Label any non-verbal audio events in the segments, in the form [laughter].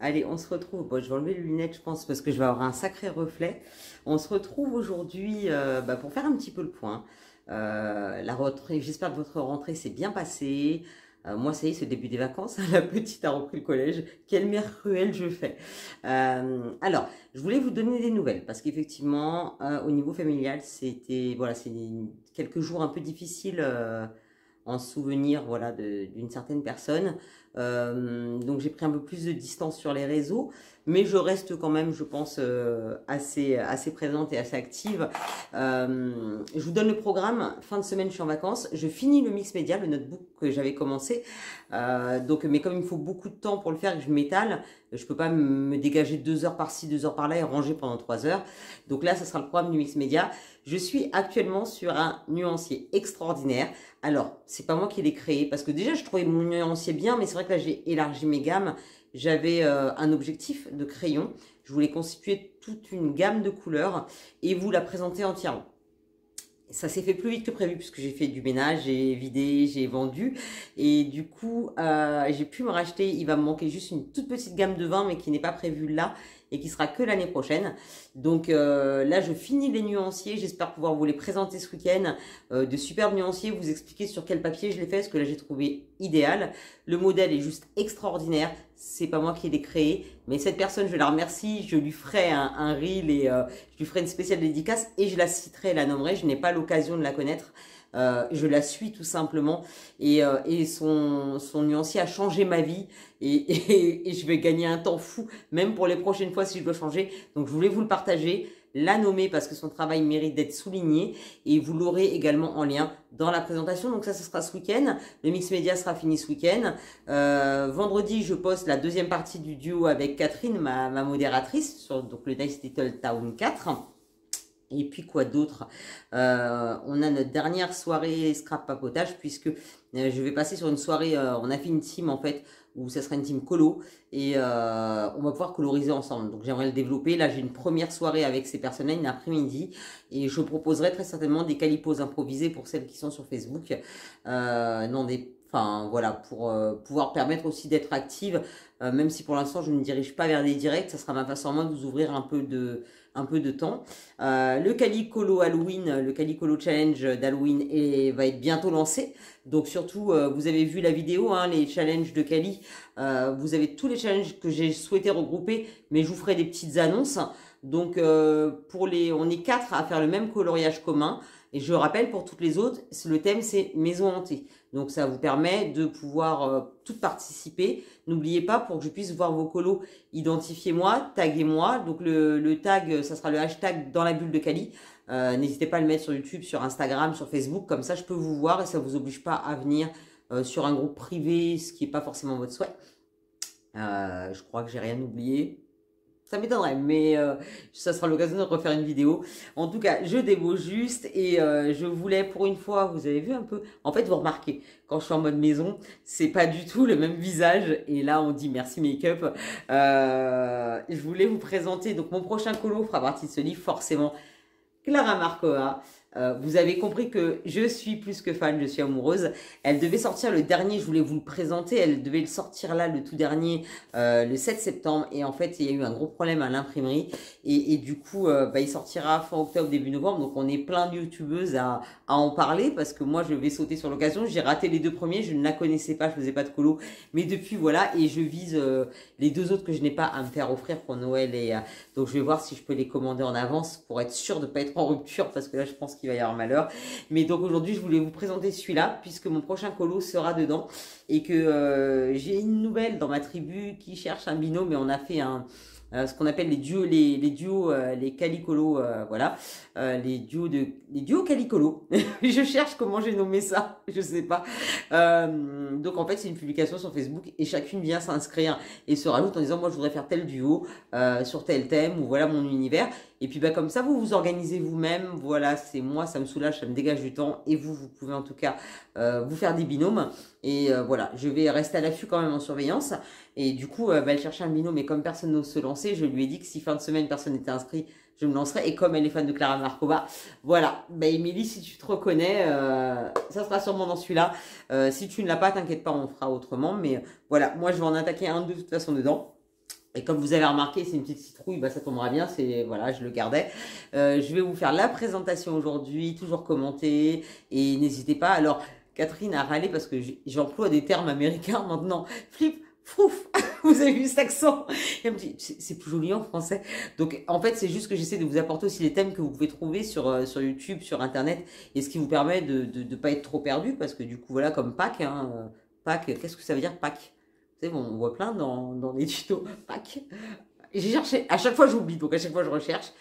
Allez, on se retrouve, je vais enlever les lunettes je pense parce que je vais avoir un sacré reflet. On se retrouve aujourd'hui euh, bah, pour faire un petit peu le point. Euh, la j'espère que votre rentrée s'est bien passée. Euh, moi, ça y est, c'est le début des vacances. [laughs] La petite a repris le collège. Quelle mère cruelle je fais. alors, je voulais vous donner des nouvelles parce qu'effectivement, au niveau familial, c'était voilà, c'est quelques jours un peu difficiles en souvenir voilà d'une certaine personne. Euh, donc j'ai pris un peu plus de distance sur les réseaux, mais je reste quand même, je pense, euh, assez, assez présente et assez active. Euh, je vous donne le programme. Fin de semaine, je suis en vacances. Je finis le mix média, le notebook que j'avais commencé. donc, mais comme il me faut beaucoup de temps pour le faire que je m'étale, je peux pas me dégager deux heures par-ci, deux heures par-là et ranger pendant trois heures. Donc là, ça sera le programme du mix média. Je suis actuellement sur un nuancier extraordinaire. Alors, c'est pas moi qui l'ai créé parce que déjà, je trouvais mon nuancier bien, mais c'est vrai que là, j'ai élargi mes gammes. J'avais euh, un objectif de crayon. Je voulais constituer toute une gamme de couleurs et vous la présenter entièrement. Ça s'est fait plus vite que prévu puisque j'ai fait du ménage, j'ai vidé, j'ai vendu. Et du coup, euh, j'ai pu me racheter. Il va me manquer juste une toute petite gamme de vin, mais qui n'est pas prévue là et qui sera que l'année prochaine. Donc euh, là, je finis les nuanciers. J'espère pouvoir vous les présenter ce week-end. Euh, de superbes nuanciers, vous expliquer sur quel papier je les fais, ce que là j'ai trouvé idéal. Le modèle est juste extraordinaire. C'est pas moi qui l'ai créé, mais cette personne, je la remercie. Je lui ferai un, un reel et euh, je lui ferai une spéciale dédicace et je la citerai, la nommerai. Je n'ai pas l'occasion de la connaître. Euh, je la suis tout simplement et, euh, et son, son nuancier a changé ma vie [laughs] et, et, je vais gagner un temps fou même pour les prochaines fois si je dois changer. Donc je voulais vous le partager, la nommer parce que son travail mérite d'être souligné et vous l'aurez également en lien dans la présentation. Donc ça, ce sera ce week-end. Le mix média sera fini ce week-end. Euh, vendredi, je poste la deuxième partie du duo avec Catherine, ma, ma modératrice, sur donc le Nice Little Town 4. Et puis quoi d'autre? Euh, On a notre dernière soirée scrap papotage puisque euh, je vais passer sur une soirée, euh, on a fait une team en fait où ça sera une team colo et on va pouvoir coloriser ensemble. Donc j'aimerais le développer. Là j'ai une première soirée avec ces personnes-là, une après-midi et je proposerai très certainement des calipos improvisés pour celles qui sont sur Facebook. non des Enfin, voilà, pour pouvoir permettre aussi d'être active, même si pour l'instant je ne me dirige pas vers des directs, ça sera ma façon de vous ouvrir un peu de, temps. Euh, le Calicolo Halloween, le Calicolo Challenge d'Halloween va être bientôt lancé. Donc surtout, euh, vous avez vu la vidéo, hein, les challenges de Cali. Euh, vous avez tous les challenges que j'ai souhaité regrouper, mais je vous ferai des petites annonces. Donc pour les, on est quatre à faire le même coloriage commun. Et je rappelle pour toutes les autres, le thème c'est maison hantée. Donc ça vous permet de pouvoir euh, tout participer. N'oubliez pas pour que je puisse voir vos colos, identifiez-moi, taguez-moi. Donc le, tag, ça sera le hashtag dans la bulle de Cali. Euh, n'hésitez pas à le mettre sur YouTube, sur Instagram, sur Facebook. Comme ça, je peux vous voir et ça vous oblige pas à venir euh, sur un groupe privé, ce qui n'est pas forcément votre souhait. je crois que j'ai rien oublié. Ça m'étonnerait, mais euh, ça sera l'occasion de refaire une vidéo. En tout cas, je dévo juste et euh, je voulais pour une fois, vous avez vu un peu, en fait, vous remarquez, quand je suis en mode maison, c'est pas du tout le même visage. Et là, on dit merci make-up. Euh, je voulais vous présenter, donc mon prochain colo fera partie de ce livre, forcément, Clara Marcoa. Euh, vous avez compris que je suis plus que fan, je suis amoureuse. Elle devait sortir le dernier, je voulais vous le présenter, elle devait le sortir là, le tout dernier, euh, le 7 septembre. Et en fait, il y a eu un gros problème à l'imprimerie. Et, du coup, euh, bah, il sortira fin octobre, début novembre. Donc, on est plein de youtubeuses à, à en parler parce que moi, je vais sauter sur l'occasion. J'ai raté les deux premiers, je ne la connaissais pas, je faisais pas de colo. Mais depuis, voilà, et je vise les deux autres que je n'ai pas à me faire offrir pour Noël. Et donc, je vais voir si je peux les commander en avance pour être sûr de pas être en rupture parce que là, je pense va y avoir malheur. Mais donc aujourd'hui, je voulais vous présenter celui-là puisque mon prochain colo sera dedans et que euh, j'ai une nouvelle dans ma tribu qui cherche un binôme et on a fait un euh, ce qu'on appelle les duos, les, duos, euh, les calicolos, voilà, les duos de, les duos calicolo. [laughs] je cherche comment j'ai nommé ça, [laughs] je sais pas. donc en fait, c'est une publication sur Facebook et chacune vient s'inscrire et se rajoute en disant moi je voudrais faire tel duo sur tel thème ou voilà mon univers. Et puis bah comme ça, vous vous organisez vous-même. Voilà, c'est moi, ça me soulage, ça me dégage du temps. Et vous, vous pouvez en tout cas euh, vous faire des binômes. Et euh, voilà, je vais rester à l'affût quand même en surveillance. Et du coup, euh, bah, elle cherchait un binôme. Et comme personne n'ose se lancer, je lui ai dit que si fin de semaine, personne n'était inscrit, je me lancerai. Et comme elle est fan de Clara Markova, voilà. Bah, Émilie, si tu te reconnais, euh, ça sera sûrement dans celui-là. Si tu ne l'as pas, t'inquiète pas, on fera autrement. Mais voilà, moi, je vais en attaquer un de toute façon dedans. Et comme vous avez remarqué, c'est une petite citrouille, bah, ça tombera bien, c'est voilà, je le gardais. Euh, je vais vous faire la présentation aujourd'hui, toujours commenter, et n'hésitez pas. Alors, Catherine a râlé parce que j'emploie des termes américains maintenant. Flip, frouf, [laughs] vous avez vu cet accent Elle me dit, c'est plus joli en français. Donc, en fait, c'est juste que j'essaie de vous apporter aussi les thèmes que vous pouvez trouver sur, euh, sur YouTube, sur Internet, et ce qui vous permet de ne pas être trop perdu, parce que du coup, voilà, comme Pâques, hein, euh, Pâques, qu'est-ce que ça veut dire Pâques? On voit plein dans, dans les [laughs] tutos Pâques. J'ai cherché, à chaque fois j'oublie, donc à chaque fois je recherche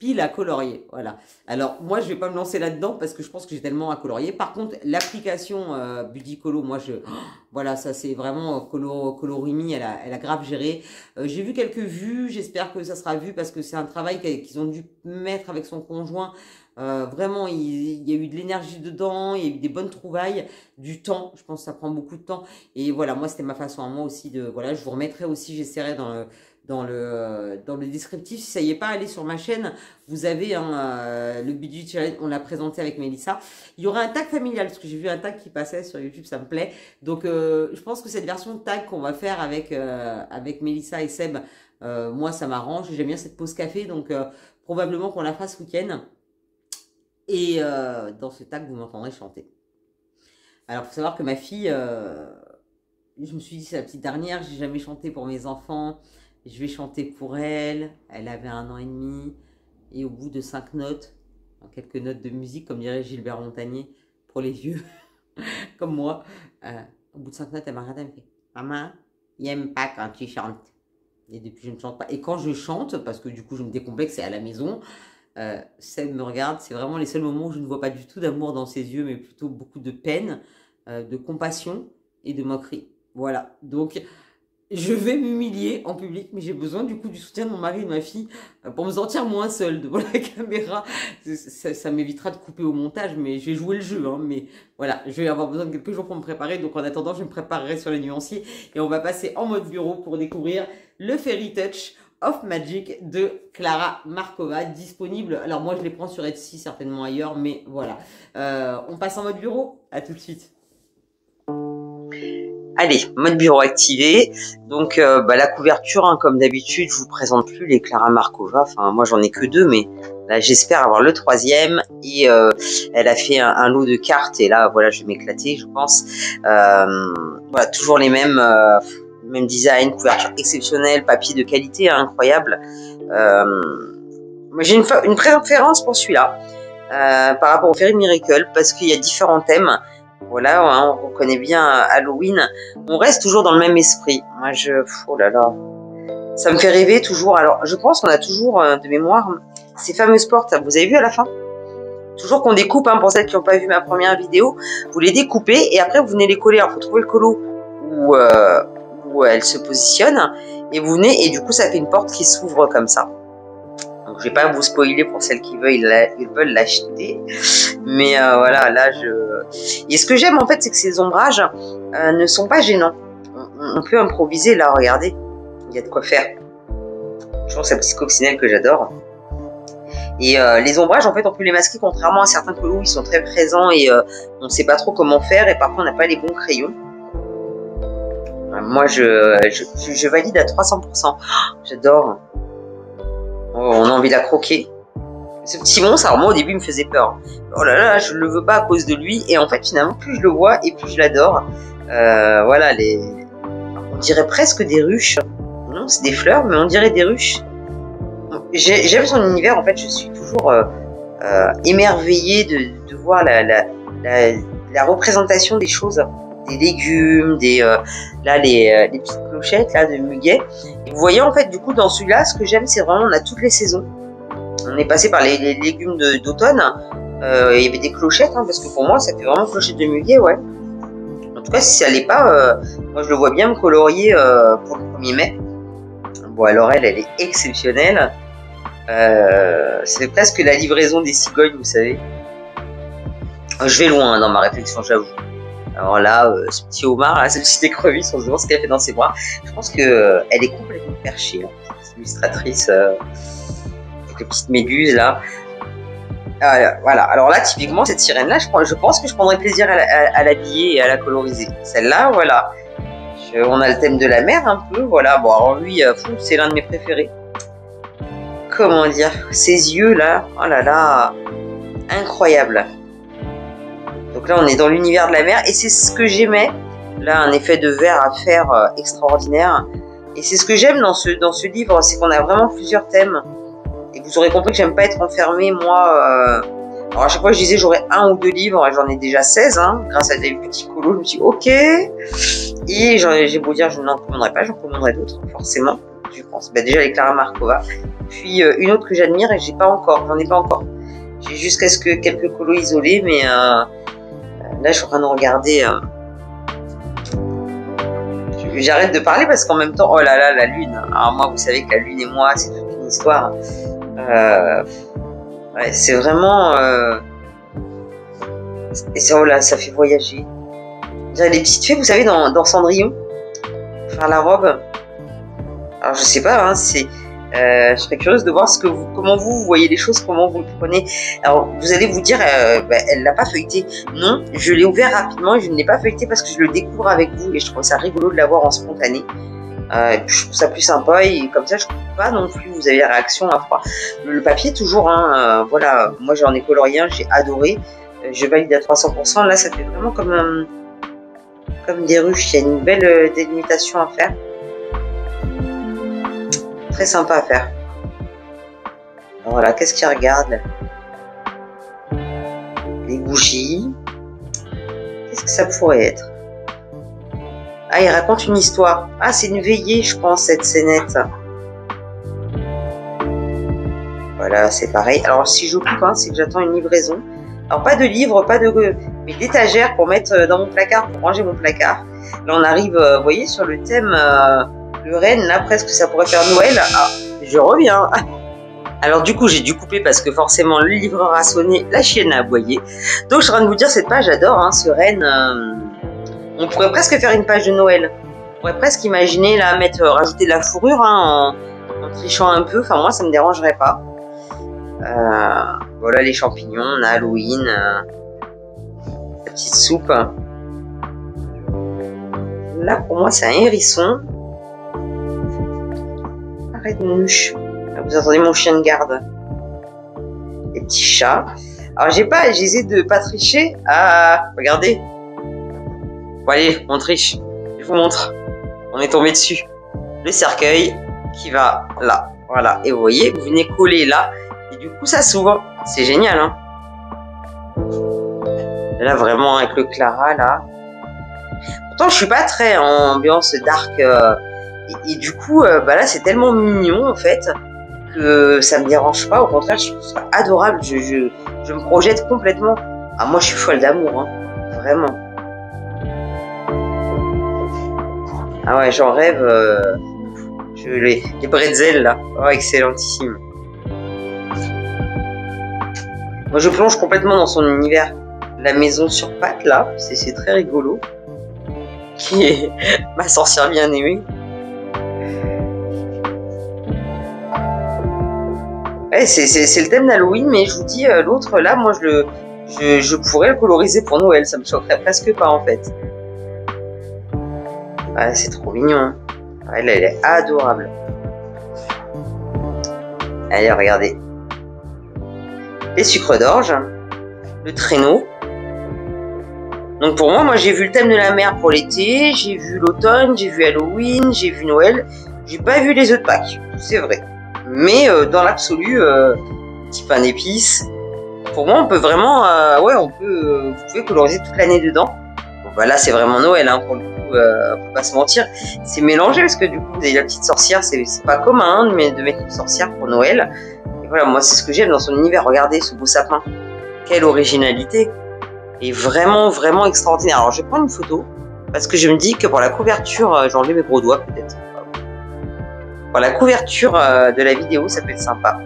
pile à colorier. Voilà. Alors, moi, je vais pas me lancer là-dedans parce que je pense que j'ai tellement à colorier. Par contre, l'application euh, Budicolo, moi, je, voilà, ça c'est vraiment euh, Colo, Colorimi, elle a, elle a grave géré. Euh, j'ai vu quelques vues, j'espère que ça sera vu parce que c'est un travail qu'ils ont dû mettre avec son conjoint. Euh, vraiment, il, il, y a eu de l'énergie dedans, il y a eu des bonnes trouvailles, du temps. Je pense que ça prend beaucoup de temps. Et voilà, moi, c'était ma façon à moi aussi de, voilà, je vous remettrai aussi, j'essaierai dans le, dans le, dans le descriptif. Si ça y est pas, allez sur ma chaîne. Vous avez euh, le budget on l'a présenté avec Mélissa. Il y aura un tag familial, parce que j'ai vu un tag qui passait sur YouTube, ça me plaît. Donc, euh, je pense que cette version de tag qu'on va faire avec, euh, avec Mélissa et Seb, moi, ça m'arrange. J'aime bien cette pause café, donc probablement qu'on la fasse week-end. Et dans ce tag, vous m'entendrez chanter. Alors, faut savoir que ma fille, je me suis dit, c'est la petite dernière, j'ai jamais chanté pour mes enfants. Je vais chanter pour elle. Elle avait un an et demi. Et au bout de cinq notes, quelques notes de musique, comme dirait Gilbert Montagnier, pour les vieux, [laughs] comme moi, euh, au bout de cinq notes, elle m'a regardé, elle me fait Maman, il n'aime pas quand tu chantes. Et depuis, je ne chante pas. Et quand je chante, parce que du coup, je me décomplexe, c'est à la maison, euh, me regarde, c'est vraiment les seuls moments où je ne vois pas du tout d'amour dans ses yeux, mais plutôt beaucoup de peine, euh, de compassion et de moquerie. Voilà. Donc, je vais m'humilier en public, mais j'ai besoin du coup du soutien de mon mari et de ma fille euh, pour me sentir moins seule devant la [laughs] caméra. Ça, m'évitera de couper au montage, mais je vais jouer le jeu. Hein, mais voilà, je vais avoir besoin de quelques jours pour me préparer. Donc en attendant, je me préparerai sur les nuanciers et on va passer en mode bureau pour découvrir le Fairy Touch of Magic de Clara Markova, disponible. Alors moi, je les prends sur Etsy, certainement ailleurs, mais voilà. Euh, on passe en mode bureau? À tout de suite. Allez, mode bureau activé. Donc euh, bah, la couverture, hein, comme d'habitude, je vous présente plus les Clara Markova. Enfin, moi j'en ai que deux, mais là j'espère avoir le troisième. Et euh, elle a fait un, lot de cartes. Et là, voilà, je vais m'éclater, je pense. Voilà, toujours les mêmes, même design, couverture exceptionnelle, papier de qualité hein, incroyable. j'ai une, préférence pour celui-là. par rapport au Fairy Miracle parce qu'il y a différents thèmes voilà, hein, on reconnaît bien Halloween. On reste toujours dans le même esprit. Moi, je, oh là là, ça me fait rêver toujours. Alors, je pense qu'on a toujours euh, de mémoire ces fameuses portes. Vous avez vu à la fin? Toujours qu'on découpe. Hein, pour celles qui n'ont pas vu ma première vidéo, vous les découpez et après vous venez les coller. Alors, faut trouver le colo euh, où elle se positionne et vous venez et du coup, ça fait une porte qui s'ouvre comme ça. Donc, je vais pas vous spoiler pour celles qui veulent l'acheter. Mais euh, voilà, là, je... Et ce que j'aime, en fait, c'est que ces ombrages euh, ne sont pas gênants. On, peut improviser, là, regardez. Il y a de quoi faire. Je pense à petit coccinelle que j'adore. Et euh, les ombrages, en fait, on peut les masquer, contrairement à certains colos, ils sont très présents et on ne sait pas trop comment faire. Et parfois, on n'a pas les bons crayons. Moi, je, je, valide à 300%. [gasps] J'adore. Oh, on a envie de la croquer. Ce petit monstre, moi au début il me faisait peur. Oh là là, je le veux pas à cause de lui. Et en fait finalement plus je le vois et plus je l'adore. Euh, voilà, on dirait presque des ruches. Non, c'est des fleurs, mais on dirait des ruches. J'aime son univers, en fait je suis toujours euh, euh, émerveillée de, voir la, la, représentation des choses des légumes, des là les, les, petites clochettes là de muguet vous voyez, en fait, du coup, dans celui-là, ce que j'aime, c'est vraiment, on a toutes les saisons. On est passé par les, légumes d'automne. Euh, il y avait des clochettes, hein, parce que pour moi, ça fait vraiment clochette de muguet, ouais. En tout cas, si ça l'est pas, euh, moi, je le vois bien me colorier euh, pour le 1er mai. Bon, alors elle, elle est exceptionnelle. c'est presque la livraison des cigognes, vous savez. Je vais loin hein, dans ma réflexion, j'avoue. Alors là, euh, ce petit homard, là, [laughs] cette petite écrevisse, on se demande ce qu'elle fait dans ses bras. Je pense qu'elle euh, est complètement perchée, hein, cette illustratrice. Euh. les petites méduses là. Voilà, alors là, typiquement, cette sirène-là, je, je, pense que je prendrais plaisir à, l'habiller et à la coloriser. Celle-là, voilà. on a le thème de la mer un peu, voilà. Bon, alors lui, c'est l'un de mes préférés. Comment dire? Ses yeux là, oh là là, incroyable. Donc là, on est dans l'univers de la mer et c'est ce que j'aimais. Là, un effet de verre à faire euh, extraordinaire. Et c'est ce que j'aime dans ce, dans ce livre, c'est qu'on a vraiment plusieurs thèmes. Et vous aurez compris que j'aime pas être enfermée, moi. Euh... Alors à chaque fois, je disais j'aurais un ou deux livres, j'en ai déjà 16, hein, grâce à des petits colos. Je me suis dit, ok. Et j'ai beau dire, je n'en commanderai pas, j'en commanderai d'autres, forcément. Je pense. Bah, déjà les Clara Markova. Puis euh, une autre que j'admire et j'ai pas encore, j'en ai pas encore. J'ai juste quelques, quelques colos isolés, mais là je suis en train de regarder. Euh, j'arrête de parler parce qu'en même temps, oh là là, la lune. Alors moi, vous savez que la lune et moi, c'est toute une histoire. Euh, c'est vraiment. Euh, et ça, oh là, ça fait voyager. Les petites fées, vous savez, dans, Cendrillon, faire la robe. Alors je sais pas, hein, c'est. Euh, je serais curieuse de voir comment vous, voyez les choses, comment vous le prenez. Alors, vous allez vous dire, bah, elle l'a pas feuilleté. Non, je l'ai ouvert rapidement et je ne l'ai pas feuilleté parce que je le découvre avec vous et je trouve ça rigolo de l'avoir en spontané. Euh, je trouve ça plus sympa et comme ça je trouve pas non plus vous avez la réaction à froid. Le, papier toujours, hein, euh, voilà, moi j'en ai coloré un, j'ai adoré, euh, je valide à 300%. Là ça fait vraiment comme comme des ruches, il y a une belle délimitation à faire. Très sympa à faire. voilà, qu'est-ce qu'il regarde Les bougies. Qu'est-ce que ça pourrait être? Ah, il raconte une histoire. Ah, c'est une veillée, je pense, cette scénette. Voilà, c'est pareil. Alors, si je coupe, hein, c'est que j'attends une livraison. Alors, pas de livre, pas de... Mais d'étagères pour mettre euh, dans mon placard, pour ranger mon placard. Là, on arrive, euh, vous voyez, sur le thème euh, le Rennes. Là, presque, ça pourrait faire Noël. Ah, je reviens. Alors du coup, j'ai dû couper parce que forcément, le livreur a sonné, la chienne a aboyé. Donc, je suis en train de vous dire, cette page, j'adore, hein, ce Rennes... On pourrait presque faire une page de Noël. On pourrait presque imaginer là mettre euh, rajouter de la fourrure hein, en, trichant un peu. Enfin moi ça me dérangerait pas. Euh, voilà les champignons, on a Halloween, euh, la petite soupe. Là pour moi c'est un hérisson. Arrête mouche. Vous entendez mon chien de garde. Les petits chats. Alors j'ai pas, j'essaie de pas tricher. Ah, regardez, Bon allez, on triche. Je vous montre. On est tombé dessus. Le cercueil qui va là. Voilà. Et vous voyez, vous venez coller là. Et du coup, ça s'ouvre. C'est génial, hein Là, vraiment, avec le Clara, là. Pourtant, je suis pas très en ambiance dark. Euh, et, du coup, euh, bah là, c'est tellement mignon, en fait, que ça me dérange pas. Au contraire, je trouve ça adorable. Je, je, me projette complètement. Ah, moi, je suis folle d'amour, hein. Vraiment. Ah ouais, j'en rêve. Euh, je, les, les bretzels là. Oh, excellentissime. Moi, je plonge complètement dans son univers. La maison sur pattes là, c'est très rigolo. Qui est [laughs] ma sorcière bien aimée. Ouais, c'est le thème d'Halloween, mais je vous dis, euh, l'autre là, moi je pourrais le coloriser pour Noël, ça me choquerait presque pas en fait. Ouais, c'est trop mignon. Hein. elle, elle est adorable. Allez, regardez. Les sucres d'orge. Le traîneau. Donc pour moi, moi j'ai vu le thème de la mer pour l'été, j'ai vu l'automne, j'ai vu Halloween, j'ai vu Noël. J'ai pas vu les œufs de Pâques, c'est vrai. Mais euh, dans l'absolu, euh, petit pain d'épices. Pour moi, on peut vraiment, euh, ouais, on peut, vous pouvez coloriser toute l'année dedans. Bon, bah là, c'est vraiment Noël hein, pour le euh, faut pas se mentir, c'est mélangé parce que du coup, vous avez la petite sorcière, c'est pas commun hein, de mettre une sorcière pour Noël. Et voilà, moi, c'est ce que j'aime dans son univers. Regardez ce beau sapin. Quelle originalité. Et vraiment, vraiment extraordinaire. Alors, je vais prendre une photo parce que je me dis que pour la couverture, j'enlève mes gros doigts peut-être. Pour la couverture euh, de la vidéo, ça peut être sympa.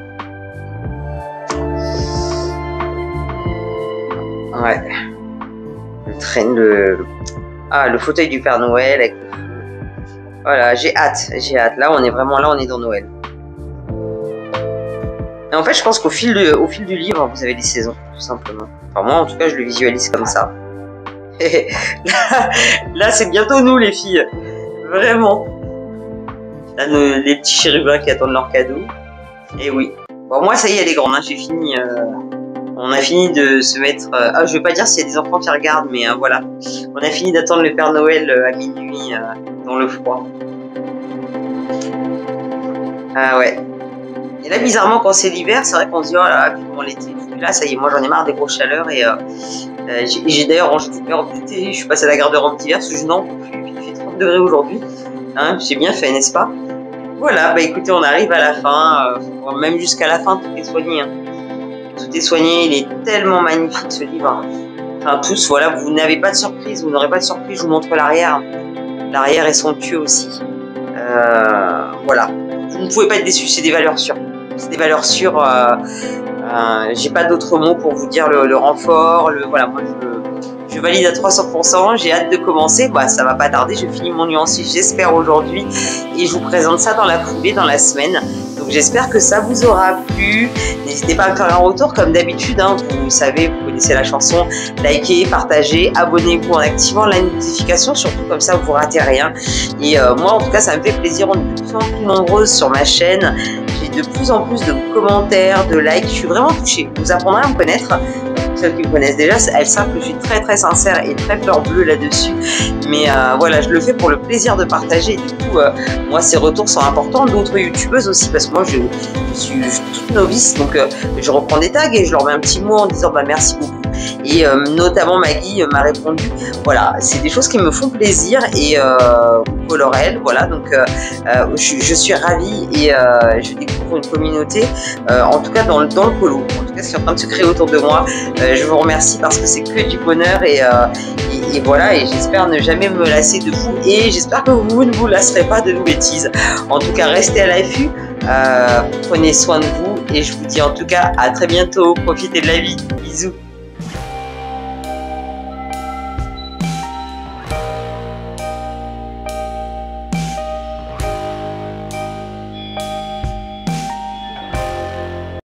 Ouais. Le ah, le fauteuil du Père Noël Voilà, j'ai hâte, j'ai hâte. Là, on est vraiment là, on est dans Noël. Et en fait, je pense qu'au fil, fil du livre, vous avez des saisons, tout simplement. Enfin, moi, en tout cas, je le visualise comme ça. [laughs] là c'est bientôt nous, les filles. Vraiment. Là, les petits chérubins qui attendent leur cadeau. Et oui. Bon, moi, ça y est, elle est grande. Hein. J'ai fini. Euh, on a fini de se mettre. Euh, ah, je vais pas dire s'il y a des enfants qui regardent, mais euh, voilà. On a fini d'attendre le Père Noël à minuit dans le froid. Ah ouais. Et là, bizarrement, quand c'est l'hiver, c'est vrai qu'on se dit, oh là, bon, l'été. Là, ça y est, moi j'en ai marre des grosses chaleurs et j'ai d'ailleurs rangé des robes d'été. Je suis passé à la garde-robe d'hiver parce je n'en peux plus. Il fait 30 degrés aujourd'hui. Hein, j'ai bien fait, n'est-ce pas? Voilà, bah écoutez, on arrive à la fin, euh, même jusqu'à la fin, tout est soigné. Hein. Tout est soigné, il est tellement magnifique ce livre. Enfin, tous, voilà, vous n'avez pas de surprise, vous n'aurez pas de surprise, je vous montre l'arrière. L'arrière est somptueux aussi. Euh, voilà, vous ne pouvez pas être déçu, c'est des valeurs sûres. C'est des valeurs sûres. Euh, J'ai pas d'autres mots pour vous dire le, le renfort. Le, voilà, moi je je valide à 300%, j'ai hâte de commencer, bah, ça va pas tarder, je finis mon nuancier j'espère aujourd'hui. Et je vous présente ça dans la foulée, dans la semaine. Donc j'espère que ça vous aura plu, n'hésitez pas à faire un retour comme d'habitude, hein. vous savez, vous connaissez la chanson, likez, partagez, abonnez-vous en activant la notification, surtout comme ça vous ratez rien. Et euh, moi en tout cas ça me fait plaisir, on est de plus en plus nombreuses sur ma chaîne, j'ai de plus en plus de commentaires, de likes, je suis vraiment touchée, vous apprendrez à me connaître qui me connaissent déjà, elles savent que je suis très très sincère et très fleur bleue là-dessus. Mais euh, voilà, je le fais pour le plaisir de partager. Du coup, euh, moi, ces retours sont importants. D'autres youtubeuses aussi, parce que moi, je, suis toute novice, donc euh, je reprends des tags et je leur mets un petit mot en disant bah, merci beaucoup. Et notamment Maggie m'a répondu. Voilà, c'est des choses qui me font plaisir et colorel, voilà. Donc, je, je, suis ravie et je découvre une communauté, en tout cas dans, dans le polo. En tout cas, c'est en train de se créer autour de moi. Euh, je vous remercie parce que c'est que du bonheur et, euh, voilà, et j'espère ne jamais me lasser de vous et j'espère que vous ne vous lasserez pas de nos bêtises. En tout cas, restez à l'affût, euh, prenez soin de vous et je vous dis en tout cas à très bientôt, profitez de la vie, bisous.